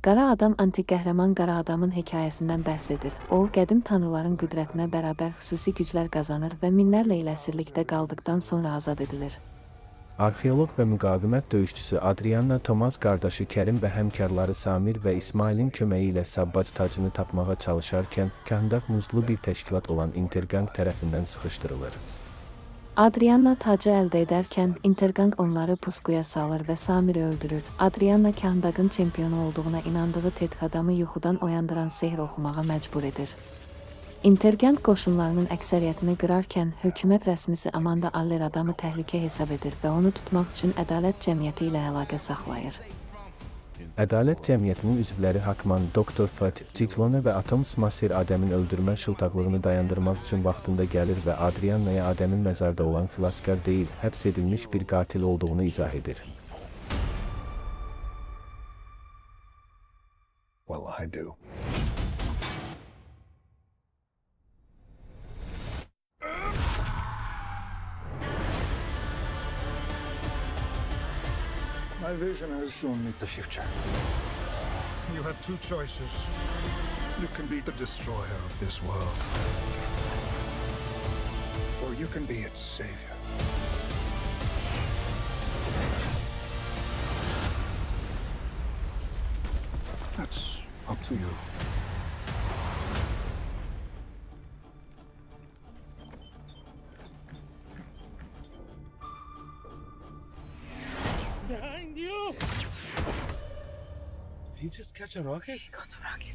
Qara adam antik qəhrəman qara adamın hekayəsindən bəhs edir. O, qədim tanrıların qüdrətinə bərabər xüsusi güclər qazanır və minlərlə il əsirlikdə qaldıqdan sonra azad edilir. Arxeoloq və müqavimət döyüşçüsü Adrianna Tomas qardaşı Kərim və həmkarları Samir və İsmailin köməyi ilə Sabbac tacını tapmağa çalışarkən Kəndaq muzlu bir təşkilat olan Intergang tərəfindən sıxışdırılır. Adrianna tacı əldə edərkən Intergang onları pusquya salır və Samiri öldürür. Adrianna Kəndaqın çempionu olduğuna inandığı Ted adamı yuxudan oyandıran sehr oxumağa məcbur edir. Intergang qoşunlarının əksəriyyətini qırarkən hökumət rəsmisi Amanda Aller adamı təhlükə hesab edir və onu tutmaq üçün ədalət cəmiyyəti ilə əlaqə saxlayır. Ədalət Cəmiyyətinin üzvləri Hakman, Doktor Fat, Ciklona və Atoms Masir Adəmin öldürmə şıltaqlığını dayandırmaq üçün vaxtında gəlir və Adriannaya Adəmin məzarda olan xilaskar deyil, həbs edilmiş bir qatil olduğunu izah edir. Well, I do. My vision has shown me the future. You have two choices. You can be the destroyer of this world. Or you can be its savior. That's up to you. Behind you! Did he just catch a rocket? He got a rocket.